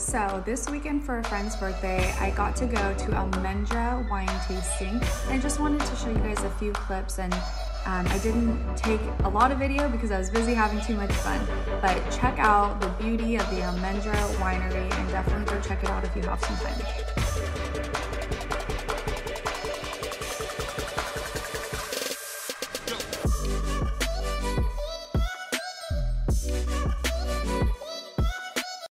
So this weekend for a friend's birthday, I got to go to Almendra wine tasting. And I just wanted to show you guys a few clips and um, I didn't take a lot of video because I was busy having too much fun. But check out the beauty of the Almendra winery and definitely go check it out if you have some time.